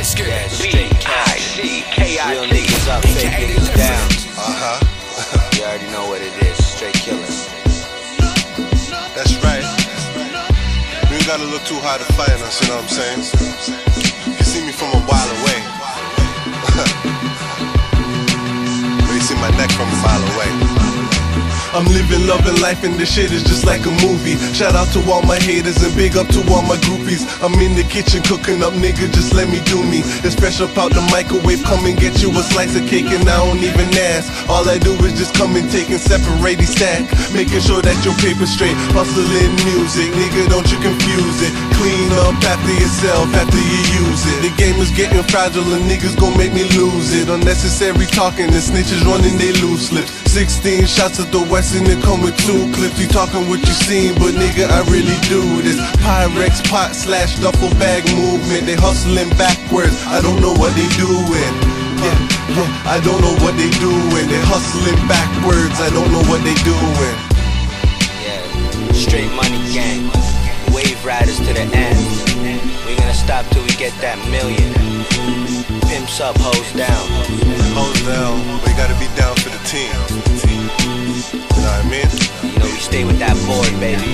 Whisker. Yeah, straight. Real niggas up, fake niggas down. Uh huh. You already know what it is. Straight killer. That's right. You ain't gotta look too hard to fight us, you know what I'm saying? You see me from a while I'm living, loving life, and this shit is just like a movie. Shout out to all my haters and big up to all my groupies. I'm in the kitchen cooking up, nigga, just let me do me. It's fresh up out the microwave, come and get you a slice of cake, and I don't even ask. All I do is just come and take and separate the stack. Making sure that your paper's straight, hustling music, nigga, don't you confuse it. Clean up after yourself after you use it. The game is getting fragile, and niggas gon' make me lose it. Unnecessary talking and snitches running they loose lips. 16 shots at the west and it come with two clips. You talking what you seen, but nigga, I really do this. Pyrex pot slash duffel bag movement. They hustling backwards. I don't know what they doing. Yeah, yeah, I don't know what they doing. They hustling backwards. I don't know what they doing. Yeah. Straight money gang. Wave riders to the end. We gonna stop till we get that million. Pimps up, hoes down. Hold down, we gotta be down for the team. Baby.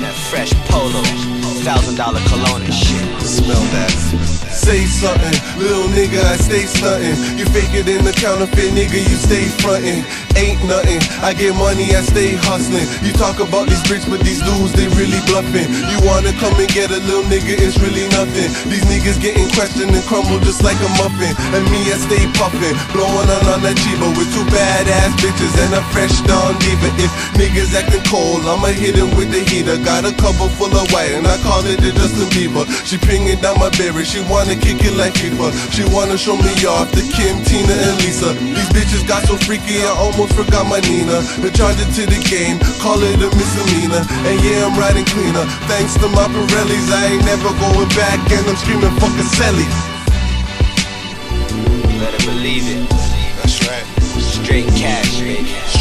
That fresh polo, thousand dollar cologne and shit. Smell that. Say something, little nigga, I stay stunting. You fake it in the counterfeit, nigga, you stay frontin'. Ain't nothing, I get money, I stay hustling. You talk about these bricks, but these dudes, they really bluffing. You wanna come and get a little nigga, it's really nothing. These niggas getting questioned and crumble just like a muffin. And me, I stay puffin', blowing on on that Chiba with two badass bitches and a fresh Don Diva. If niggas acting cold, I'ma hit him with the heater. Got a cover full of white, and I call it the Justin Bieber. She pinging down my berry, she wanna kick it like FIFA. She wanna show me off to Kim, Tina, and Lisa. These bitches got so freaky, I almost forgot my Nina. The charge it to the game, call it a misdemeanor. And yeah, I'm riding cleaner. Thanks to my Pirellis, I ain't never going back, and I'm screaming fuck a Sally. Better believe it. That's right. Straight cash. Straight cash